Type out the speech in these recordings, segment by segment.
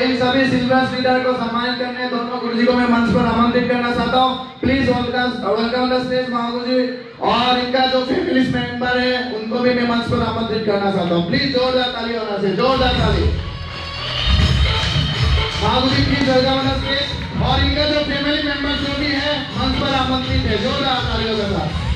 तो इन सभी silver leader को सम्मानित करने दोनों गुरुजी को मैं मंच पर आमंत्रित करना चाहता हूँ। प्लीज़ वेलकम द स्टेज महागुरुजी। और इनका जो फैमिली मेंबर है, उनको भी मैं मंच पर आमंत्रित करना चाहता हूँ। प्लीज़ जोरदार ताली होना से जोरदार ताली। महागुरुजी प्लीज़ वेलकम द स्टेज और इनका जो फैमिली मेंबर जो भी है, मंच पर आमंत्रित है। जोरदार तालियों के साथ।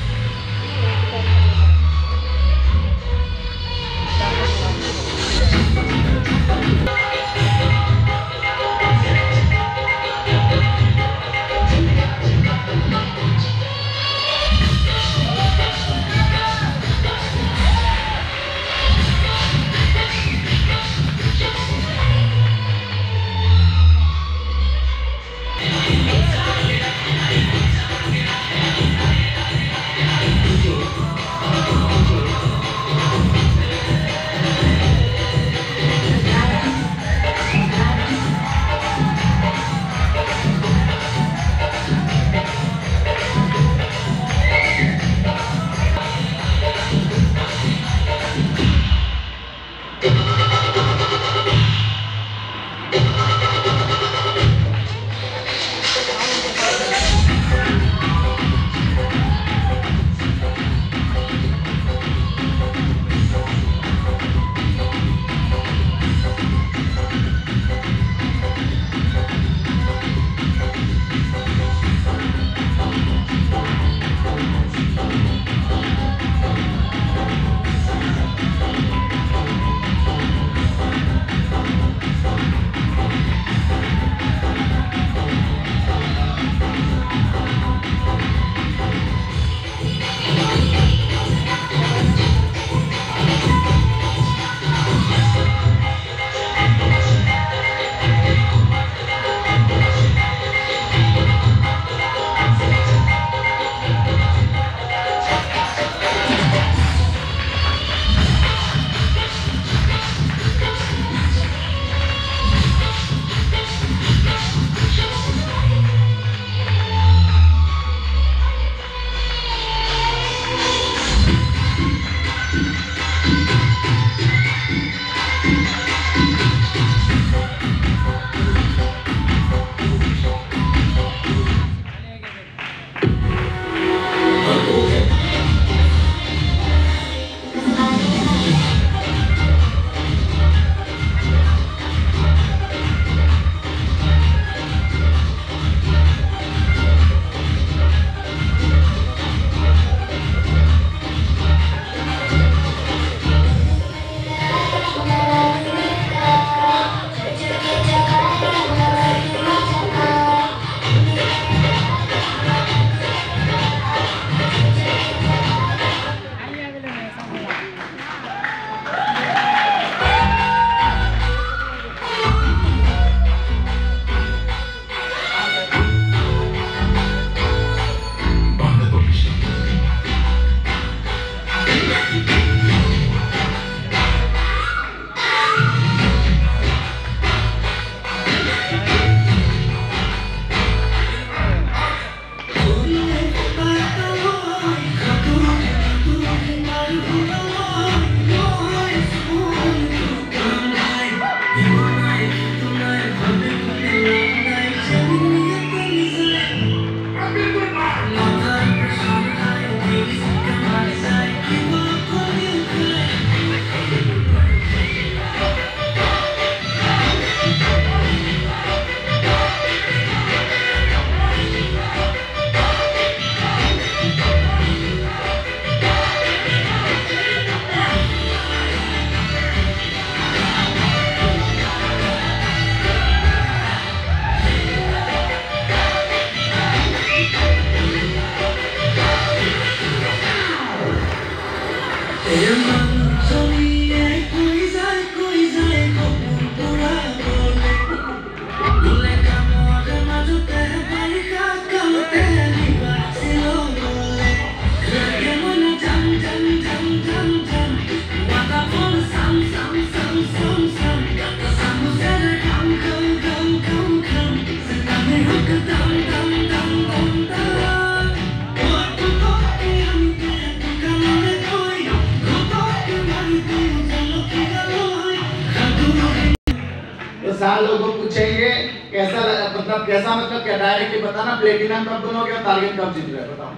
चार लोगों को पूछेंगे, कैसा मतलब कैसा मतलब क्या डायरेक्टली बताना प्लेटिनम कब बनोगे और टारगेट कब जीत रहे बताओ।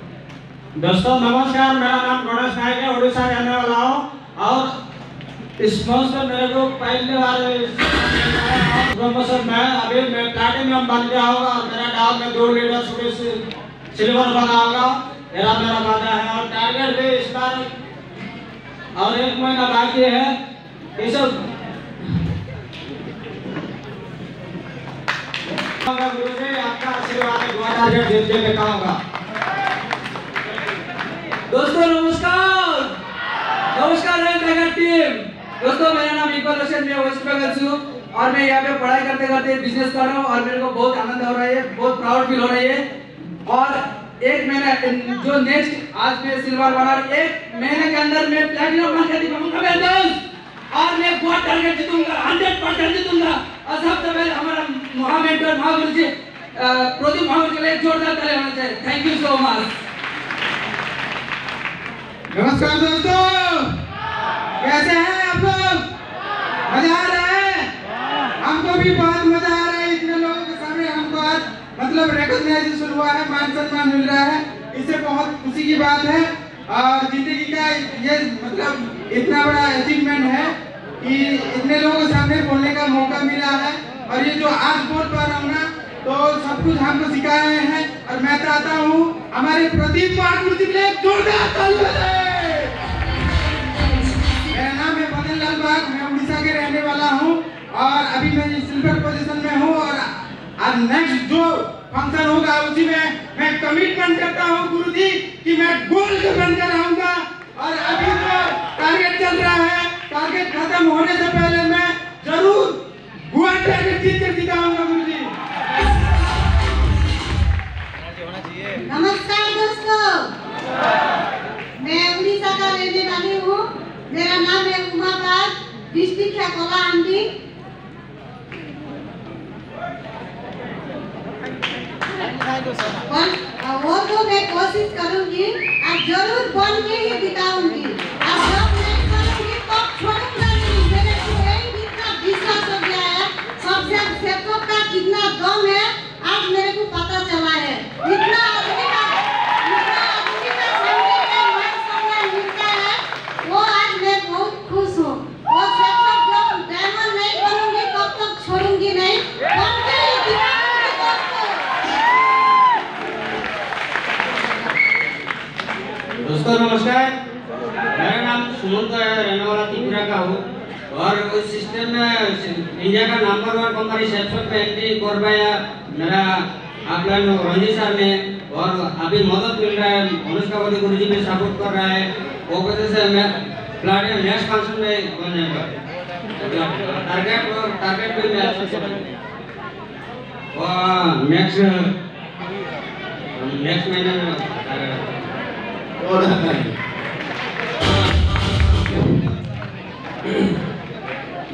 दोस्तों, नमस्कार, मेरा नाम गणेश नायक है, उड़ीसा रहने वाला हूँ। और इस पे मेरे को पहले बार में अभी मैं प्लैटिनम बन गया होगा और मेरा डाल में दो लीटर सिल्वर बना होगा मेरा मेरा वादा है, और टारगेट भी इस बार और एक महीना बाकी है। ये सब दोस्तों, नमस्कार। नमस्कार टीम। दोस्तों, मेरा नाम इकबाल रोशन मैं वेस्ट बंगाल से हूँ और मैं यहाँ पे पढ़ाई करते करते बिज़नेस कर रहा हूँ और मेरे को बहुत आनंद हो रहा है, बहुत प्राउड फील हो रही है। और एक महीना, जो नेक्स्ट आज मैं सिल्वर बना एक महीने के अंदर मैं प्लेटिनम बन बहुत टारगेट जीतूँगा हंड्रेड परसेंट जीतूँगा। और सबसे पहले हमारा महामेंटर महागुरु जी प्रदीप महागुरु के लिए जोरदार ताली होना चाहिए। थैंक यू सो मच नमस्कार दोस्तों। कैसे हैं आप लोग? मज़ा आ रहा है? हमको भी बहुत मज़ा आ रहा है। इतने लोगों के सामने हमको आज मतलब रिकॉग्नाइजेशन हुआ है, मान सम्मान मिल रहा है। इससे बहुत खुशी की बात है। और ज़िंदगी का ये मतलब इतना बड़ा अचीवमेंट है। कि इतने लोगों के सामने बोलने का मौका मिला है। और ये जो आज बोल पा रहा हूँ ना तो सब कुछ हमको सिखाए हैं। और मैं चाहता हूँ, हमारे प्रदीप जी के जोरदार मेरा नाम है बदल लाल बाग, मैं उड़ीसा के रहने वाला हूँ। और अभी मैं सिल्वर पोजीशन में हूँ, और आज नेक्स्ट जो फ़ंक्शन होगा, उसी में मैं कमिटमेंट करता हूँ गुरु जी कि मैं गोल्ड बनकर आऊँगा। और अभी जो टारगेट चल रहा है। टारगेट खत्म होने से पहले मैं ज़रूर गोल्ड टारगेट जीत दिखाऊँगा गुरु जी नमस्कार दोस्तों। मैं उड़ीसा का रहने वाली हूँ। मेरा नाम है उमा पाल डिस्ट्रिक्ट है कोलाहंडी बन वो तो मैं कोशिश करूँगी और ज़रूर बन के ही दिखाऊँगी। कितना दम है आज मेरे को पता चला है। इतना आदमी का इतना आदमी का सामने में मान सम्मान मिलता है वो आज मैं बहुत खुश हूँ वो सेवक जब डायमंड नहीं बनूँगी तब तक छोड़ूँगी नहीं बन के ही दिखाऊँगी दोस्तों दोस्तों नमस्कार मेरा नाम सुमंत है रहने वाला त्रिपुरा का हूँ और उस सिस्टम में इंडिया का नंबर वन कंपनी सैमसंग में एंट्री करवाया मेरा आपलन रंजीत सर ने और अभी मदद मिल रहा है, अनुष्का वली गुरु जी भी सपोर्ट कर रहा है। वो वजह से मैं प्लाटिनम नेक्स्ट फ़ंक्शन में बनेगा टारगेट टारगेट भी मैं और नेक्स्ट नेक्स्ट महीने में target-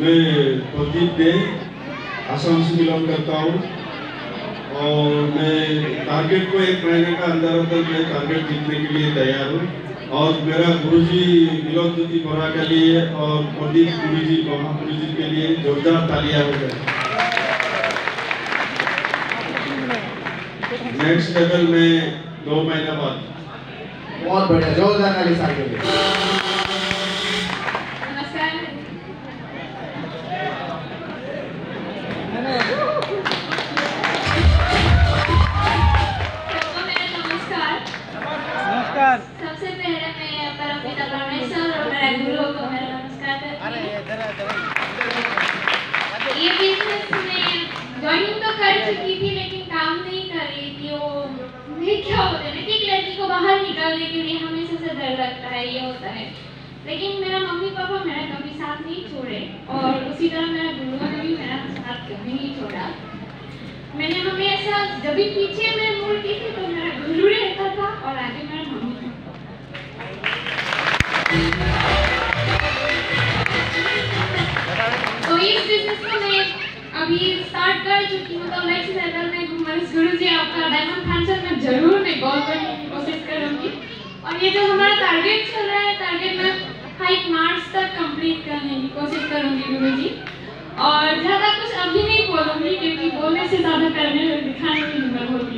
मैं प्रदीप दे, आसाम से बिलोंग करता हूँ। और मैं टारगेट को एक महीने का अंदर अंदर मैं टारगेट जीतने के लिए तैयार हूँ। और मेरा गुरुजी मिलोन ज्योति बोरा के लिए और प्रदीप गुरु जी महागुरु जी के लिए जोरदार तालियाँ हो गए नेक्स्ट लेवल में दो महीना बाद। बहुत बढ़िया, जोरदार ताली निकालने के लिए हमेशा से डर लगता है, ये होता है। लेकिन मेरा मम्मी पापा मेरा कभी साथ नहीं छोड़े और उसी तरह मेरा गुरुओं ने भी मेरा साथ कभी नहीं छोड़ा। मैंने हमेशा जब भी पीछे मैं मुड़ती थी तो मेरा गुरु रहता था और आगे मेरा मम्मी तो इस बिज़नेस को मैं अभी स्टार्ट कर चुकी हूँ तो नेक्स्ट लेवल में गुरु जी आपका डायमंड फ़ंक्शन में ज़रूर मैं करने की कोशिश करूँगी। और ये जो हमारा टारगेट चल रहा है टारगेट में फाइव मार्च तक कंप्लीट करने की कोशिश करूँगी गुरु जी। और ज़्यादा कुछ अभी नहीं बोलूँगी, क्योंकि बोलने से ज़्यादा करने दिखाने की हिम्मत होती है।